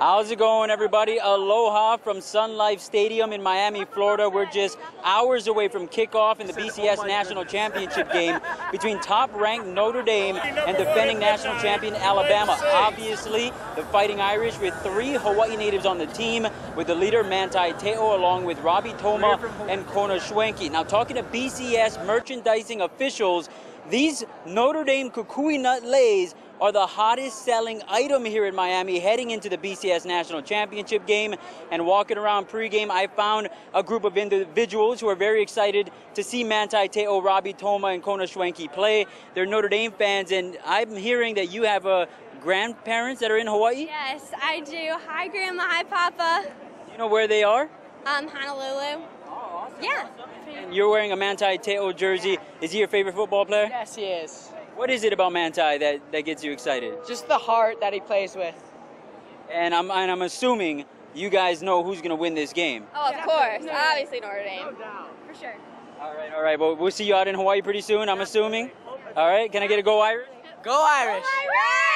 How's it going, everybody? Aloha from Sun Life Stadium in Miami, Florida. We're just hours away from kickoff in the BCS National Championship game between top-ranked Notre Dame and defending national champion Alabama. Obviously, the Fighting Irish with three Hawaii natives on the team, with the leader Manti Te'o along with Robby Toma and Kona Schwenke. Now, talking to BCS merchandising officials, these Notre Dame kukui nut leis are the hottest selling item here in Miami heading into the BCS National Championship game. And walking around pregame, I found a group of individuals who are very excited to see Manti Te'o, Robby Toma, and Kona Schwenke play. They're Notre Dame fans, and I'm hearing that you have uh, grandparents that are in Hawaii? Yes, I do. Hi, Grandma. Hi, Papa. Do you know where they are? Um, Honolulu. Awesome. Yeah. And you're wearing a Manti Te'o jersey. Is he your favorite football player? Yes, he is. What is it about Manti that, that gets you excited? Just the heart that he plays with. And I'm, and I'm assuming you guys know who's going to win this game. Oh, of course. No, Obviously Notre Dame. No doubt. For sure. All right, all right. Well, we'll see you out in Hawaii pretty soon, I'm assuming. All right, can I get a go Irish? Go Irish! All right,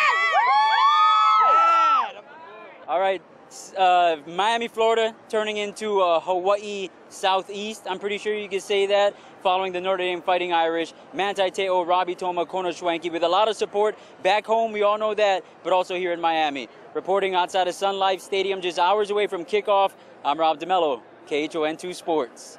uh, Miami, Florida, turning into uh, Hawaii Southeast. I'm pretty sure you can say that. Following the Notre Dame Fighting Irish, Manti Te'o, Robby Toma, Kona Schwenke, with a lot of support back home. We all know that, but also here in Miami. Reporting outside of Sun Life Stadium, just hours away from kickoff. I'm Rob DeMello, KHON2 Sports.